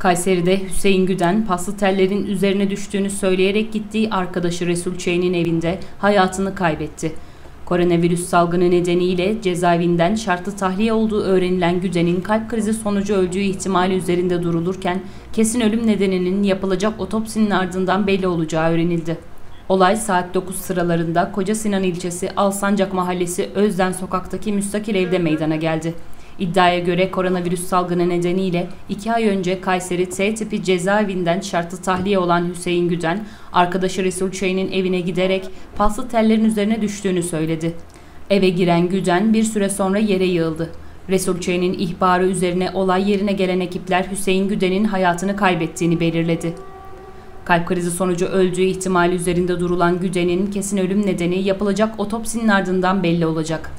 Kayseri'de Hüseyin Güden paslı tellerin üzerine düştüğünü söyleyerek gittiği arkadaşı Resul Çey'nin evinde hayatını kaybetti. Koronavirüs salgını nedeniyle cezaevinden şartlı tahliye olduğu öğrenilen Güden'in kalp krizi sonucu öldüğü ihtimali üzerinde durulurken kesin ölüm nedeninin yapılacak otopsinin ardından belli olacağı öğrenildi. Olay saat 9 sıralarında Koca Sinan ilçesi Alsancak mahallesi Özden sokaktaki müstakil evde meydana geldi. İddiaya göre koronavirüs salgını nedeniyle 2 ay önce Kayseri T tipi cezaevinden şartlı tahliye olan Hüseyin Güden, arkadaşı Resul Çay'ın evine giderek paslı tellerin üzerine düştüğünü söyledi. Eve giren Güden bir süre sonra yere yığıldı. Resul Çay'ın ihbarı üzerine olay yerine gelen ekipler Hüseyin Güden'in hayatını kaybettiğini belirledi. Kalp krizi sonucu öldüğü ihtimali üzerinde durulan Güden'in kesin ölüm nedeni yapılacak otopsinin ardından belli olacak.